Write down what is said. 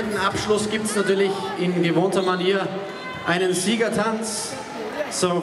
Im Abschluss gibt es natürlich in gewohnter Manier einen Siegertanz. So